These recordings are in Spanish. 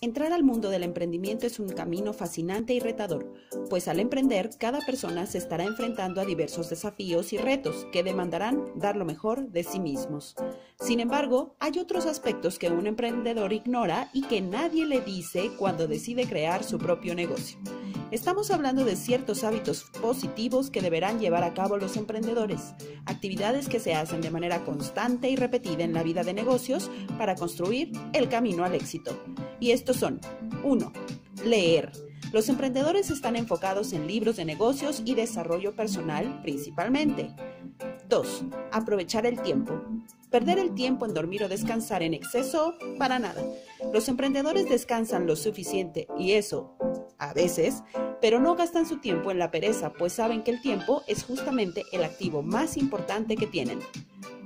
Entrar al mundo del emprendimiento es un camino fascinante y retador, pues al emprender cada persona se estará enfrentando a diversos desafíos y retos que demandarán dar lo mejor de sí mismos. Sin embargo, hay otros aspectos que un emprendedor ignora y que nadie le dice cuando decide crear su propio negocio. Estamos hablando de ciertos hábitos positivos que deberán llevar a cabo los emprendedores, actividades que se hacen de manera constante y repetida en la vida de negocios para construir el camino al éxito. Y estos son 1. Leer. Los emprendedores están enfocados en libros de negocios y desarrollo personal principalmente. 2. Aprovechar el tiempo. Perder el tiempo en dormir o descansar en exceso, para nada. Los emprendedores descansan lo suficiente y eso, a veces, pero no gastan su tiempo en la pereza, pues saben que el tiempo es justamente el activo más importante que tienen.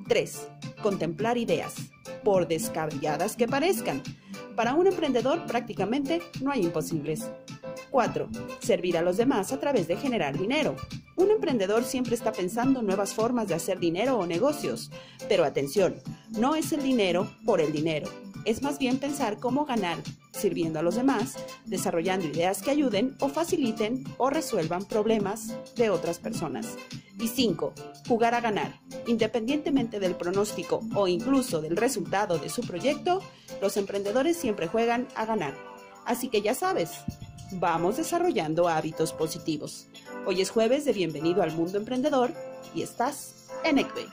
3. Contemplar ideas, por descabelladas que parezcan. Para un emprendedor prácticamente no hay imposibles. 4. Servir a los demás a través de generar dinero. Un emprendedor siempre está pensando en nuevas formas de hacer dinero o negocios. Pero atención, no es el dinero por el dinero. Es más bien pensar cómo ganar sirviendo a los demás, desarrollando ideas que ayuden o faciliten o resuelvan problemas de otras personas. Y 5. Jugar a ganar. Independientemente del pronóstico o incluso del resultado de su proyecto, los emprendedores siempre juegan a ganar. Así que ya sabes, vamos desarrollando hábitos positivos. Hoy es jueves de Bienvenido al Mundo Emprendedor y estás en ECBE.